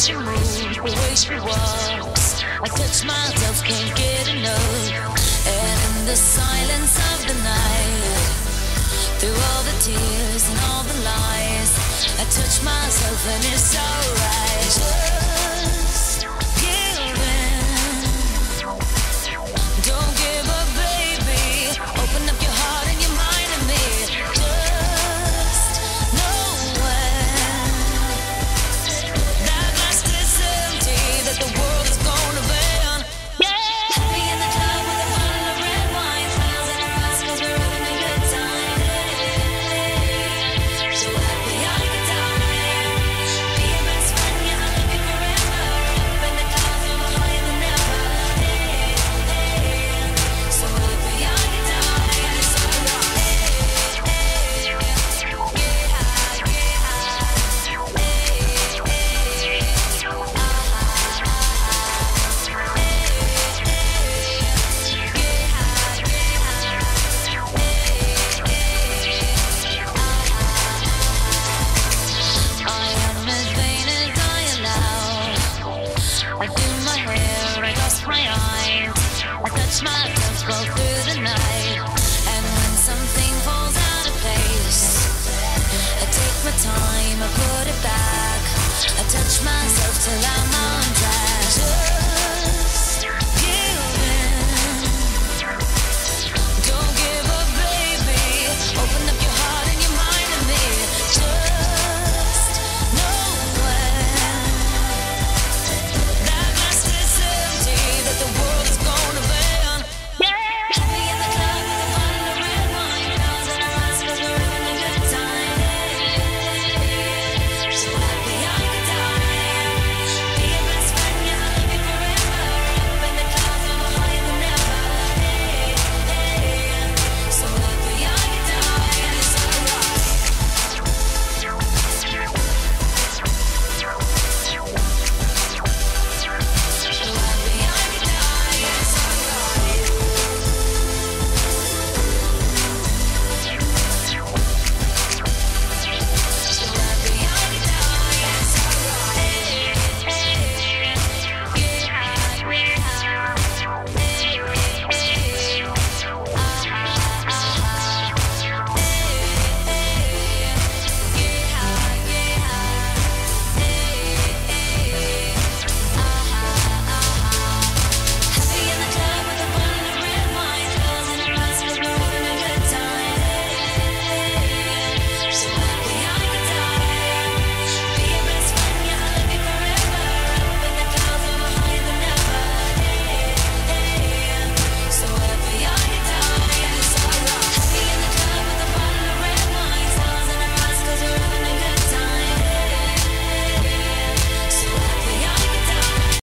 she moves, the way she walks. I touch myself, touch myself and it's alright. time I put it back I touch myself till I'm